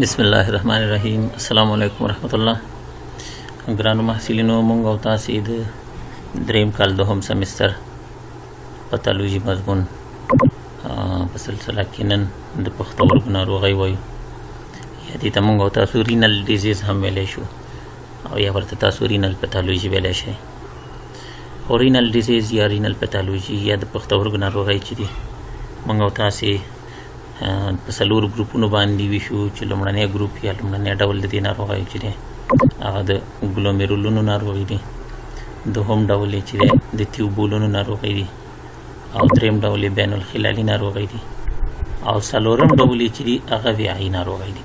بسم الله الرحمن الرحیم السلام علیکم ورحمت الله ګرانو محصلینو مونږ او تاسو د دریم کال دوهم سمستر پاتولوژي مضمون په سلسله کې نن د پښتورګو ناروغي وایو یا دې ته مونږ او تاسو رینل ډیزیز هم ویلی شو او یا ورته تاسو رینل پاتولوژي ویلی شئ اورینل ډیزیز یا رینل پیتالوژي یا د پښتورګو ناروغۍ چې دي موږ او تاسې په څلور ګروپونو باندې ویشو چې لومړنی ګروپ یا لومړنی ډول د دې ناروغۍ چې دی هغه د ګلومیرولونو ناروغي دي دوهم ډول یې چې د تیوبولونو ناروغي دي او دریم ډول یې بین الخلالي ناروغي دي او څلورم ډول یې چې هغه ویعي ناروغي دي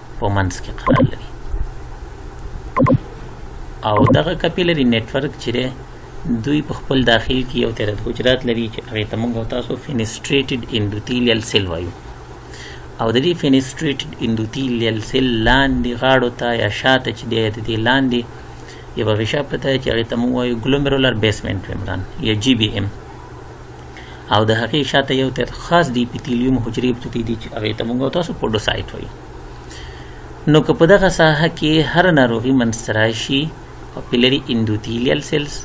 په منځ کې قرار لري او دغه کپیلری نتورک چې دوی په خپل داخل کې یو تیرت حجرات لري چې هغه ته موږ تاسو فینستریټډ اندوتیلیل سیل وایو او د دې فینستریټډ اندوتیلیل سیل لاندې غاړو ته یا شاته چې دی د دې لاندې یو غشا پته چې هغه ته موږ وایو ګلومرولر بیسمنټ ممبران یا جی بی ایم او د هغې شاته یو تر خاص دی اپیتیلیوم حجرې پرتې دي چې هغې ته موږ تاسو پوډوسایت وایي نو که په دغه ساحه کې هر ناروغي منځته راشي پاپیلري اندوتیلیل سیلز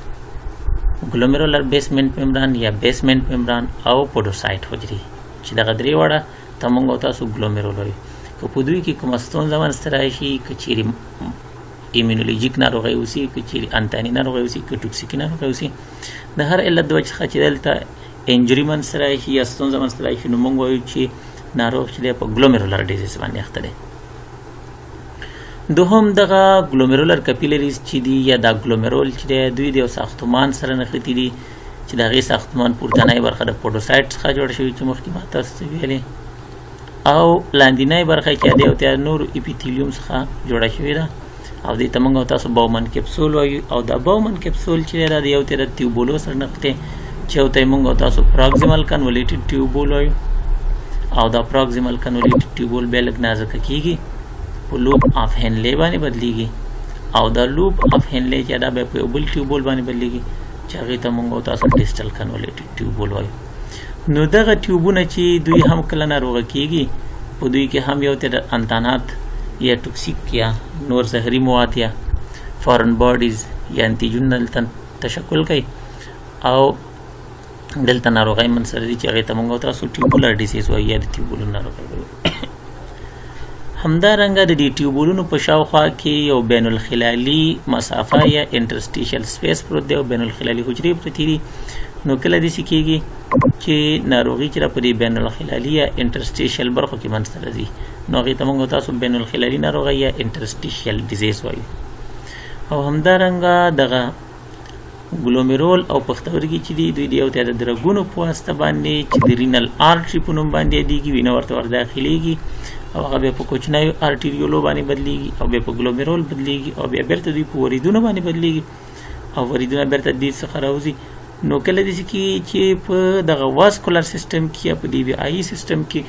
ګلومرولر بیسمنټ ممبران یا بیسمنټ ممبران او پوډوسایت حجرې چې دغه درې وړه ته موږ تاسو ګلومرول وایي که په دوی کې کومه ستونزه منځته راشي که چیرې ایمونولوژیک ناروغي وسی که چیرې انتانی ناروغي وسی که ټوکسیکی ناروغي وسی د هر علت د وجه څخه چې دلته انجری من سره شي یا ستونزه من سره شي نو موږ وایو چې ناروغ چې په ګلومرولر ډیزیز باندې اخته دی دوهم دغه ګلومرولر کپیلریز چې دی یا دا ګلومرول چې دی دوی د ساختمان سره نښتي دي چې دغه ساختمان پورتنۍ برخه د پودوسایت څخه جوړ شوی چې مخکې ما تاسو ویلي او لاندینۍ برخه کې د یو تیا نور اپیتیلیوم څخه جوړه شوې ده او دې ته موږ تاسو باومن کپسول وایو او دا باومن کپسول چې دا د یو تیر تیوبولو سره نښتې چې او ته موږ تاسو پراکسیمل کنولیټډ تیوبول وایو او دا پراکسیمل کنولیټډ تیوبول به لګ نازک کیږي په لوپ اف هنلې باندې بدلیږي او دا لوپ اف هنلې چې دا به په بل تیوبول باندې بدلیږي چې هغه ته موږ تاسو ډیجیټل کنولیټډ تیوبول وایو نو دغه ټیوبونه چې دوی هم کله ناروغ کیږي په دوی کې هم یو تر انتانات یا ټوکسیک یا نور زهري مواد یا فارن باډیز یا انتیجن دلته تشکل کوي او دلته ناروغي منسره دي چې هغه ته موږ تاسو ټیوبولر ډیزیز وایي یا ټیوبولر ناروغي همدارنګه د دې ټیوبولونو په شاوخوا کې یو بین الخلالي مسافه یا انټرسټیشل سپیس پروت دی او بین الخلالي حجرې پرتې دي نو کله دې کېږي چې ناروغي چې په دې بین الخلالي یا انټرسټیشل برخو کې منځته راځي نو هغه ته موږ تاسو بین الخلالي ناروغي یا انټرسټیشل ډیزیز وایو او همدارنګه دغه ګلوميرول او پښتورګي چې دي دوی د یو تعداد رګونو په واسطه باندې چې د رینل آرټري په نوم باندې یادېږي وینه ورته ور داخليږي او هغه بیا په کوچنیو آرټریولو باندې بدلیږي او بیا په ګلوميرول بدلیږي او بیا بیرته دوی په وریدونو باندې بدلیږي او وریدونه بیرته د څخه راوځي نو کله دې کې چې په دغه واسکولر سیستم کې یا په دی بی آی سیستم کې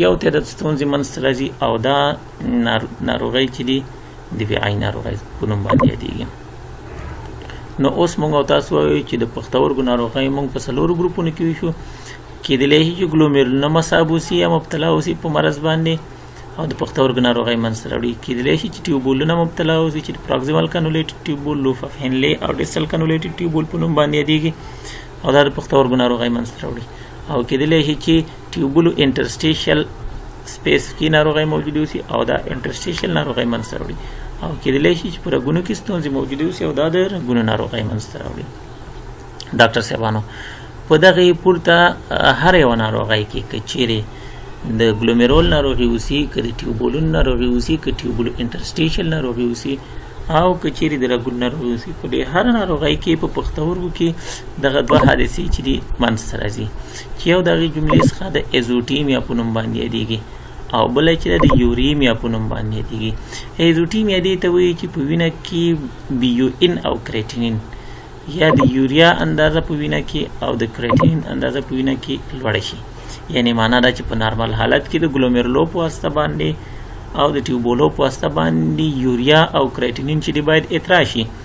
یو تعداد ستونزې منځته راځي او دا ناروغۍ چې دي د وی آی ناروغي په نوم باندې یادېږي نو اوس موږ او تاسو وایو چې د پښتورګو ناروغي موږ په څلورو ګروپونو کې ویشو کې د لهي چې ګلوميرولنمس ابوسي یا مبتلا اوسي په مرز باندې او د پښتورګو ناروغي منځته راوړي کې د لهي چې ټیوبولونه مبتلا اوسي چې پروکسیمل کنولیټ ټیوبول لوف اف هنلي او ډیسل کنولیټ ټیوبول په نوم باندې یادېږي او دا د پښتورګو ناروغي منځته راوړي او کې د لهي چې ټیوبولو انټرسټیشل سپیس کې ناروغي موجوده وي او دا انټرسټیشل ناروغي منځته راوړي او کېدلی شي چې په رګونو کې ستونزې موجوده وي او دا د رګونو ناروغي منځته راوړي ډاکټر صاحبانو په دغه پورته هر یو ناروغي کې کچيري د ګلوميرول ناروغي وسی کدي ټیوبولون ناروغي وسی کدي ټیوبول انټرسټیشل ناروغي وسی او کچيري د رګون ناروغي وسی په دې هر ناروغي کې په پښتورګو کې دغه دوه حادثې چې دي منځ راځي چې یو د هغې جملې څخه د ایزوټیمیا په نوم باندې یادېږي او بل چې د یوریمیا په نوم باندې یادېږي ایزوټیمیا دې ته وایي چې په وینه کې بیو ان او کریټینین یا د یوریا اندازه په وینه کې او د کریټینین اندازه په وینه کې لوړه شي یعنی معنا دا چې په نارمل حالت کې د ګلومرلو په واسطه باندې او د ټیوبولو په واسطه باندې یوریا او کریټینین چې دی باید اتراشي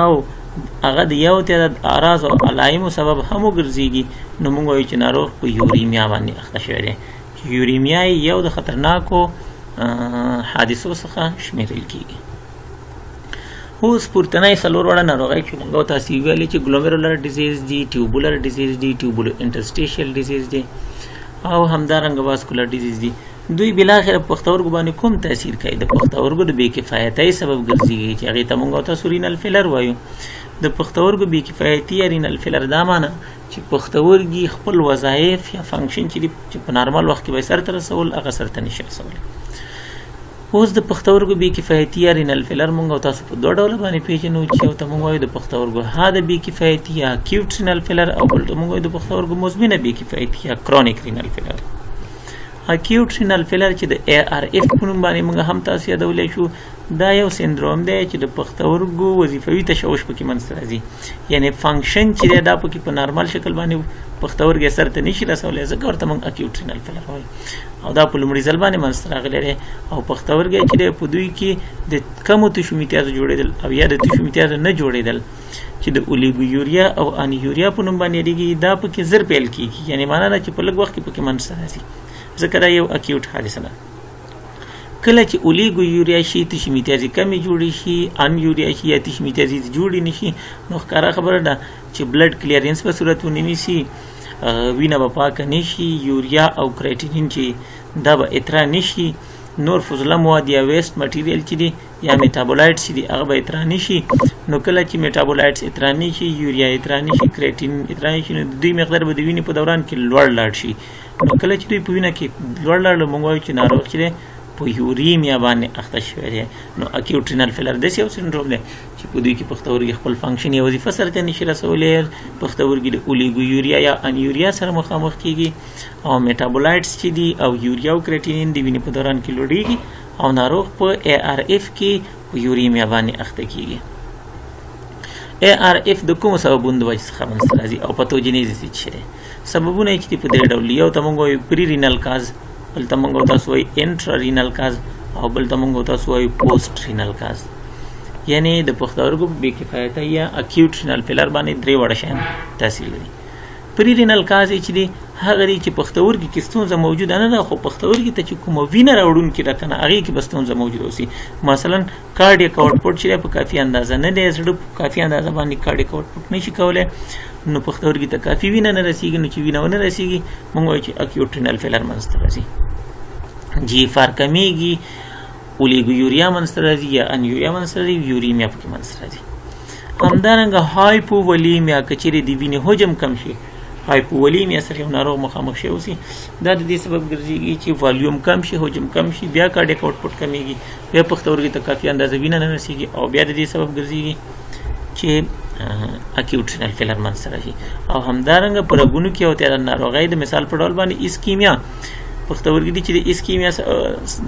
او هغه د یو تعداد اعراض او علائم سبب هم ګرځيږي نو موږ وایو چې ناروغ په یوریمیا باندې اخته شوی دی چې یوریمیا یو د خطرناکو حادثو څخه شمیرل کیږي اوس پورتنۍ سلور وړه ناروغۍ چې موږ تاسو ویلې چې ګلومرولر ډیزیز دی ټیوبولر ډیزیز دی ټیوبولر انټرسټیشل ډیزیز دی او همدارنګه واسکولر ډیزیز دی دوی بلاخره په پښتورګو باندې کوم تاثیر کوي د پښتورګو د بې کفایتۍ سبب ګرځي چې هغه ته موږ تاسو رینل فیلر وایو د پښتورګو بې کفایتي یا رینل فیلر دا معنی چې پښتورګي خپل وظایف یا فنکشن چې په نارمل وخت کې به سر تر رسول هغه سر ته نشي رسول اوس د پښتورګو بې کفایتي یا رینل فیلر موږ تاسو په دوه ډول باندې پیژنو چې یو ته موږ وایو د پښتورګو ها د بې کفایتي یا کیوټ رینل فیلر او بل ته موږ وایو د پښتورګو مزمنه بې کفایتي یا کرونیک رینل فیلر اکیوټ رینال فیلر چې د ای آر اف په نوم باندې موږ هم تاسو یادولای شو دا یو سندروم دی چې د پښتورګو وظیفوي تشوش پکې منځته راځي یعنی فنکشن چې دا پکې په نارمل شکل باندې پښتورګي سر ته نشي رسولای ځکه ورته موږ اکیوټ رینال فیلر وایو او دا په لومړي ځل باندې منځته راغلی دی او پښتورګي چې په دوی کې د کمو تشومیتیازو جوړېدل او یا د تشومیتیازو نه جوړېدل چې د اولیګو یوریا او ان یوریا په نوم باندې یادېږي دا پکې زر پیل کیږي یعنی معنا دا چې په لږ وخت کې پکې منځ راځي ځکه دا یو اکیوټ حادثه ده کله چې اولیګو یوریا شي تشې میتیازي کمی جوړی شي ان یوریا شي یا تشې میتیازي جوړی نشي نو ښکاره خبره ده چې بلډ کلیرنس په صورت ونیمي شي وینه به پاکه نشي یوریا او کرایټینین چې دا به اترا نشي نور فضله مواد یا ویست مټیریل چې دي یا میټابولایټ چې دی هغه به اترانی شي نو کله چې میټابولایټس اترانی شي یوریا اترانی شي کریټین اترانی شي نو د دوی مقدار به د وینې په دوران کې لوړ لاړ شي نو کله چې دوی په وینه کې لوړ لاړ موږ وایو چې ناروغ چې په یوریمیا باندې اخته شوی دی نو اکیوټ رینال فیلر د سیو سندروم دی چې په دوی کې پښتورګي خپل فنکشن یا وظیفه سره ته نشي رسولې پښتورګي د اولیګو یوریا یا ان یوریا سره مخامخ کیږي او میټابولایټس چې دي او یوریا او کریټینین د وینې په دوران کې لوړیږي او ناروغ په ای آر اف کې په یوریمیا باندې اخته کیږي ای آر اف د کوم سببونو د وجې څخه منځته راځي او پاتوجینیز یې څه دی سببونه چې په درې ډول یو ته موږ وایو پری رینل کاز بل ته موږ تاسو وایو انټرا رینل کاز او بل ته موږ تاسو وایو پوسټ رینل کاز یعنی د پښتورګو بې کفایتۍ یا اکیوټ رینل فیلر باندې درې وړه شیان تاثیر لري پریرینل کاز چې دی هغه دی چې پښتورګي کې ستونزه موجوده نه ده خو پښتورګي ته چې کومه وینه راوړونکې ده کنه هغه کې بستونزه موجوده اوسي مثلا کارډیک آوټپوټ چې په کافي اندازه نه دی زړه په کافي اندازه باندې کارډیک آوټپوټ نشي کولای نو پښتورګي ته کافي وینه نه رسیږي نو چې وینه ونه رسیږي موږ وایو چې اکیوټ رینل فیلر منځته راځي جی فار کمیږي اولیګویوریا منځته راځي یا انیوریا منځته راځي یوریمیا پکې منځته راځي همدارنګه هایپوولیمیا که چیرې د وینې حجم کم شي هایپوولیمیا سره یو ناروغ مخامخ شي اوسي دا د دې سبب ګرځيږي چې والیوم کم شي حجم کم شي بیا کارډیک آوټپوټ کمیږي بیا پښتورګي ته کافي اندازه وینه نه رسیږي او بیا د دې سبب ګرځيږي چې اکیوټ رینال فیلر منځته راشي او همدارنګه په رګونو کې او تیر ناروغۍ د مثال په ډول باندې اسکیمیا پښتورګي دي چې د اسکیمیا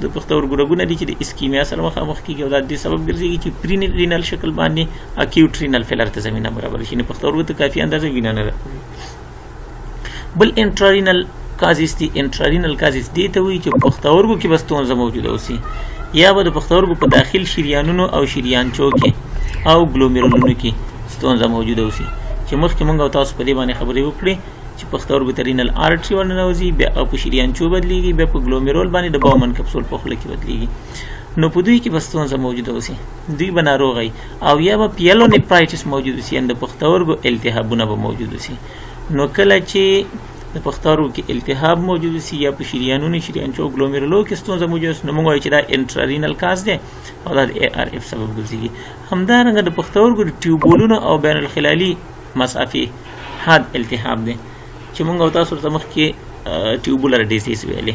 د پښتورګو رګونه دي چې د اسکیمیا سره مخامخ کیږي او دا د سبب ګرځي چې پرین رینال شکل باندې اکیوټ رینال فیلر ته زمينه برابر شي نه پښتورګو ته کافي اندازه وینه نه بل انټرینل کازیس دی انټرینل کازیس دی ته وی چې پښتورګو کې بستونزه موجوده اوسي یا به د پښتورګو په داخل شریانونو او شریانچو کې او ګلومرولونو کې ستونزه موجوده اوسي چې مخکې مونږ تاسو په دې باندې خبرې وکړې چې پښتورګو ته رینل آرټري ورننوځي بیا په شریانچو بدلیږي بیا په ګلومرول باندې د باومن کپسول په خوله کې بدلیږي نو په دوی کې بستونزه موجوده اوسي دوی به ناروغي او یا به پیلو نیپرایټس موجود وسی اند پختورګو التهابونه به موجود وسی نو کله چې د پختارو کې التهاب موجود سي یا په شریانونو شریانچو ګلومرولو کې ستونزه موجود نو موږ وایو چې دا انټرارینل کاز دی او دا د ای آر اف سبب ګرځي همدارنګه د پختورګو د ټیوبولونو او بین الخلالي مسافي حاد التهاب دی چې موږ تاسو ته مخکې ټیوبولر ډیزیز ویلې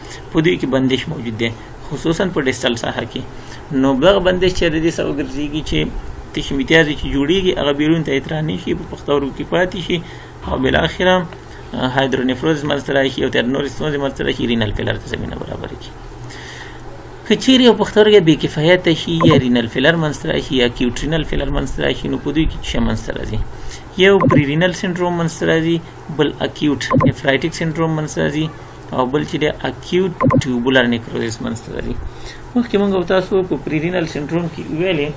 په دوی کې بندش موجود دی خصوصا په ډیجیټل ساحه کې نو دغه بندش چې د دې سبب ګرځي چې تش امتیاز چې جوړیږي هغه بیرون ته اعتراض نشي په پښتورو کې پاتې شي او بل اخره هایدرونیفروز منځته راشي او تر نور ستونزې منځته راشي رینل فیلر ته زمينه برابر شي کچيري او پښتورګي بې کفایت شي یا رینل فیلر منځته راشي یا کیوټرینل فیلر منځته راشي نو په دوی کې څه منځته راځي یو پریرینل سندروم منځته راځي بل اکیوټ نفرایټیک سندروم منځته راځي او بل چې د اکیوټ ټیوبولر نیکروزس منځته راځي مخکې موږ تاسو په پریرینل سندروم کې ویلې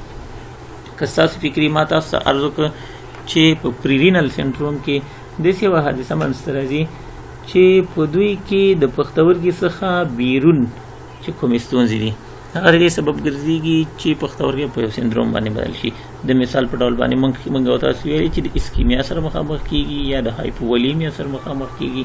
که تاسو فکری ما تاسو ارزو ک چې په پریرینل سندروم کې د څه وه حادثه منځته راځي چې په دوی کې د پښتورګي څخه بیرون چې کومې ستونزې دي هغه دې سبب ګرځيږي چې پښتورګي په سندروم باندې بدل شي د مثال په ډول باندې مونږ مونږ تاسو ویلي چې د اسکیمیا سره مخامخ کیږي یا د هایپوولیمیا سره مخامخ کیږي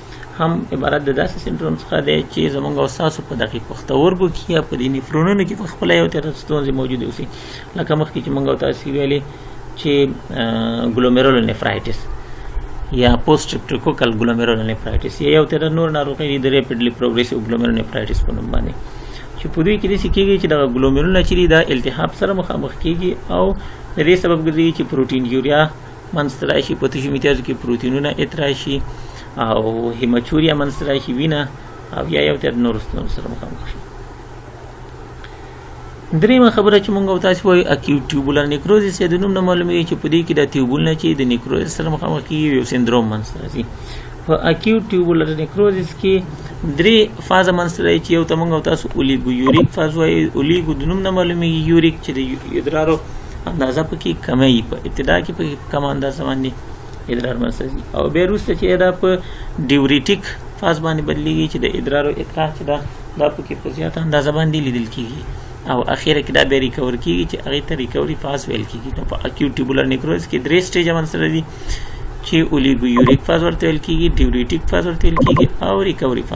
هم عبارت د داسې سندروم څخه دی چې زمونږ او تاسو په دغه پښتورګو کې یا په دې نفرونونو کې په خپل یو تر ستونزې موجود اوسي لکه مخکې چې مونږ او تاسو ویلي چې ګلومرول نفرایټس یا پوسټ سټریپټوکوکل ګلومرول نفرایټس یا یو تر نور ناروغي د ریپیډلی پروګریسیو ګلومرول نفرایټس په نوم باندې چې په دوی کې د سکیږي چې د ګلومرول چری د التهاب سره مخامخ کیږي او د دې سبب ګرځي چې پروتین یوریا منځته راشي په تشو میتیازو کې پروتینونه اترای شي او هیمچوریا منځته راشي وینه او یا یو تر نور ستونزو سره مخامخ شي دریمه خبره چې مونږ او تاسو وایو اکیوټ ټیوبولر نیکروزس یا د نوم نه معلومیږي چې په دې کې د ټیوبولونه چې د نیکروزس سره مخامخ کیږي یو سندروم منځته راځي په اکیوټ ټیوبولر نیکروزس کې درې فاز منځته راځي چې یو ته موږ او تاسو اولیګو یوریک فاز وایي اولیګو د نوم نه معلومیږي یوریک چې د ادرارو اندازه پکې کمه وي په ابتدا کې پکې کم اندازه باندې ادرار منځته راځي او بیا وروسته چې دا په ډیوریټیک فاز باندې بدلیږي چې د ادرارو اطلاع چې دا دا پکې په زیاته اندازه باندې لیدل کیږي او اخیره کې دا به ریکور کیږي چې هغه ته ریکوري فاز ویل کیږي نو په اکیوټ ټیبولر نیکروز کې درې سټیج هم سره دي چې اولیګو یوریک فاز ورته ویل کیږي ډیوریټیک فاز ورته ویل کیږي او ریکوري